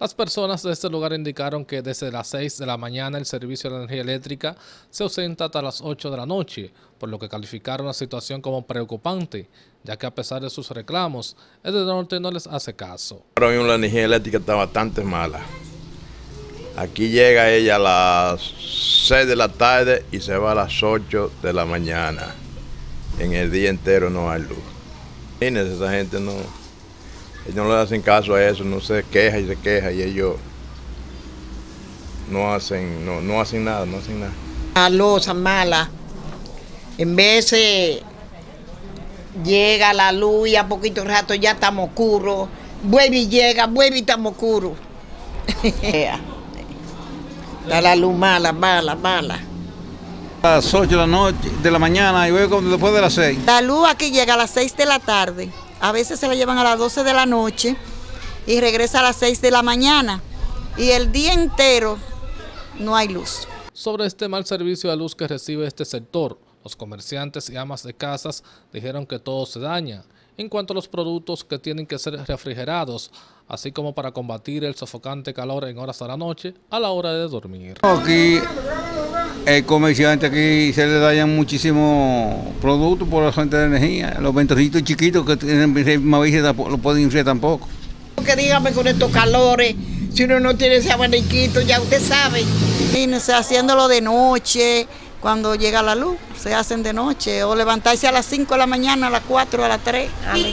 Las personas de este lugar indicaron que desde las 6 de la mañana el servicio de energía eléctrica se ausenta hasta las 8 de la noche, por lo que calificaron la situación como preocupante, ya que a pesar de sus reclamos, el de norte no les hace caso. Ahora mismo la energía eléctrica está bastante mala. Aquí llega ella a las 6 de la tarde y se va a las 8 de la mañana. En el día entero no hay luz. Esa gente no, ellos no le hacen caso a eso, no se queja y se queja y ellos no hacen, no, no hacen nada, no hacen nada. La losa mala. En vez de llega la luz y a poquito rato ya estamos oscuros. Vuelve y llega, vuelve y estamos oscuros. Está la luz mala, mala, mala. A las 8 de la noche, de la mañana y luego después de las 6. La luz aquí llega a las 6 de la tarde a veces se la llevan a las 12 de la noche y regresa a las 6 de la mañana. Y el día entero no hay luz. Sobre este mal servicio de luz que recibe este sector, los comerciantes y amas de casas dijeron que todo se daña en cuanto a los productos que tienen que ser refrigerados, así como para combatir el sofocante calor en horas de la noche a la hora de dormir. Aquí el comerciante aquí se le dañan muchísimos productos por la fuente de energía. Los ventositos chiquitos que tienen Mauricio lo pueden inflar tampoco. Que dígame con estos calores, si uno no tiene ese abaniquito, ya usted sabe. Y haciéndolo de noche, cuando llega la luz, se hacen de noche, o levantarse a las 5 de la mañana, a las 4, a las 3,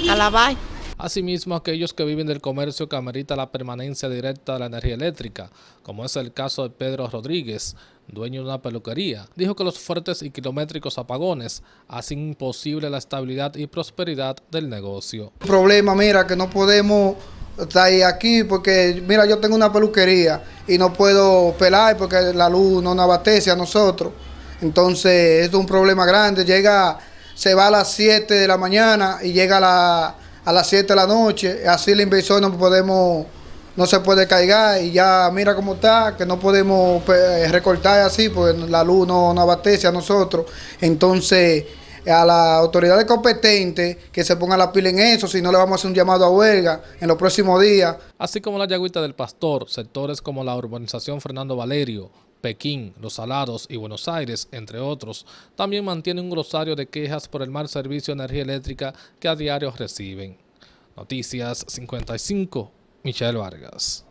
a, la vaina. Asimismo, aquellos que viven del comercio que amerita la permanencia directa de la energía eléctrica, como es el caso de Pedro Rodríguez, dueño de una peluquería, dijo que los fuertes y kilométricos apagones hacen imposible la estabilidad y prosperidad del negocio. problema, mira, que no podemos estar aquí porque, mira, yo tengo una peluquería y no puedo pelar porque la luz no nos abastece a nosotros. Entonces, es un problema grande. Llega, se va a las 7 de la mañana y llega a la a las 7 de la noche, así el inversor no podemos, no se puede caigar y ya mira cómo está, que no podemos pues, recortar así, pues la luz no, no abastece a nosotros. Entonces, a las autoridades competentes que se pongan la pila en eso, si no le vamos a hacer un llamado a huelga en los próximos días. Así como la Yagüita del Pastor, sectores como la urbanización Fernando Valerio, Pekín, Los Salados y Buenos Aires, entre otros, también mantienen un glosario de quejas por el mal servicio de energía eléctrica que a diario reciben. Noticias 55, Michelle Vargas.